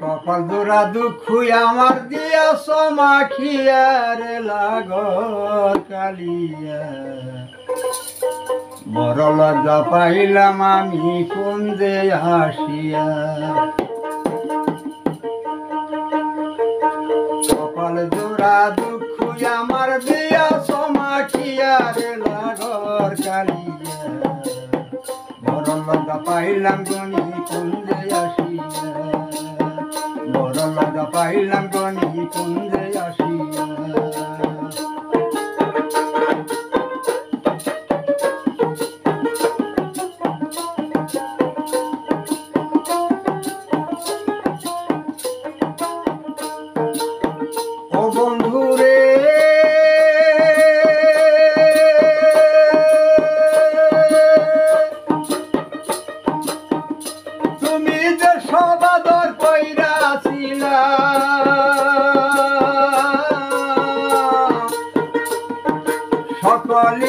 কপাল দোরা দুঃখ আমার দিয়া সমাখিয়ার লাগ কালিয়া। বড় লজ্জা পাইলাম আমি কোন যে আসিয়া কপাল জোড়া দুঃখ আমার দিয়া সমাখিয়ার লাগর কালিয়া। বড় লজ্জা পাইলাম গনি আসিয়া বড় লজ্জা পাইলাম গনি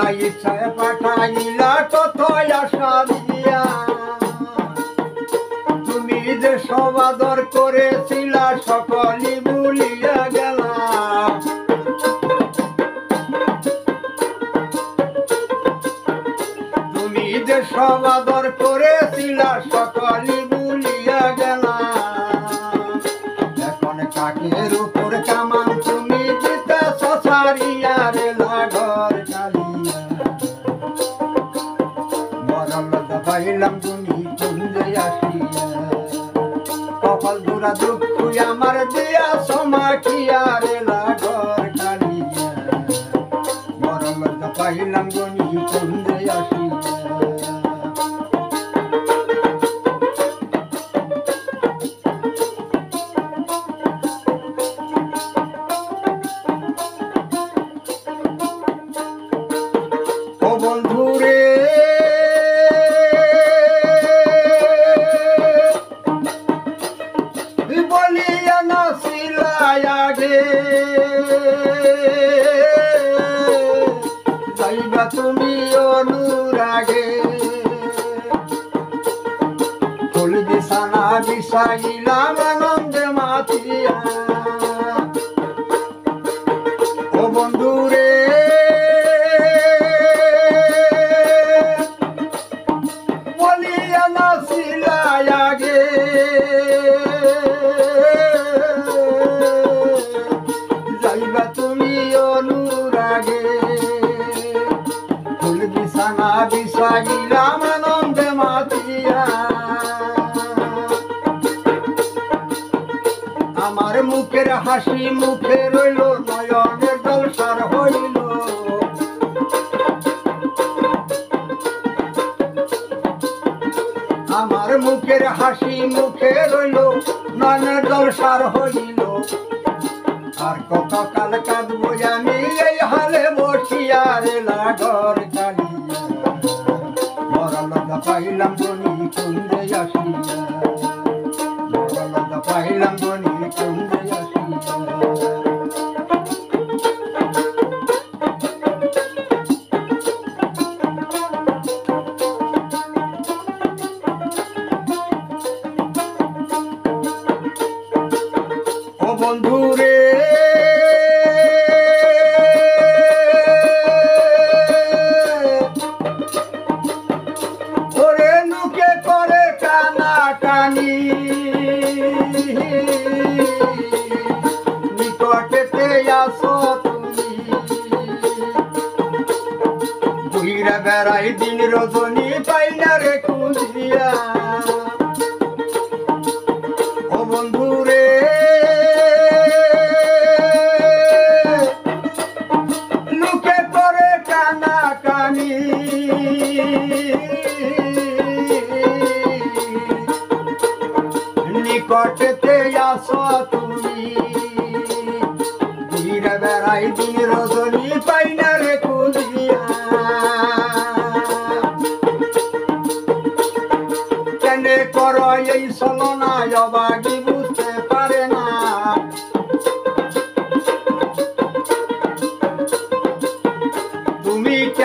আপনার ইচ্ছায় পাঠাইলা কত আশা তুমি যে সবাদর করেছিলা সকলি ভুলিয়া গেলাম তুমি যে সবাদর করেছিলা সকলি ভুলিয়া গেলাম কপাল দুরা দুঃখ আমার দিয়া সমা কি লাগর যাইবা তুমি অনুরাগে। ফুল বিছানা বিছাইলাম আনন্দে মাতিয়া। ও বন্ধু রে বলিয়া নাচিলাই আগে। বিছানা বিছাইলাম আনন্দে মাতিয়া। আমার মুখের হাসি, মুখে রইল নয়নের জলসার হইল। আমার মুখের হাসি, মুখে রইল নয়নের জলসার হইল। আর কত কাল কাঁদবো এই হালে বসিয়া লাগর কালিয়া মরল পাইলাম বনি কুন্দে আসিয়া। মরল পাইলাম গনি বেড়াই দিন রজনী পাইনা রে কুঁজিয়া ও বন্ধু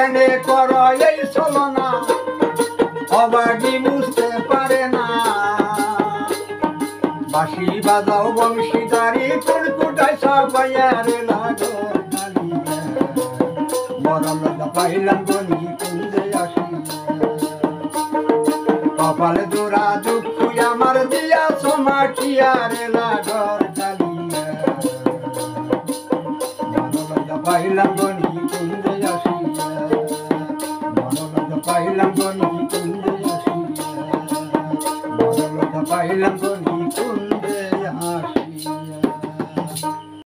কেনে কর এই সলনা অবাগি বুঝতে পারে না। বাঁশি বাজাও বংশীদারি কুলকুটায় সবাইয়ারে লাগো মরণ পাইলাম গনি কুঞ্জে আসি কপালে জোড়া দুঃখ আমার দিয়া সমাটিয়ারে লাগর কালিয়া পাইলাম গনি কুঞ্জে মনোলজ্জা পাইলাম গনি কুঞ্জে আসিয়া মনোলজ্জা পাইলাম গনি কুঞ্জে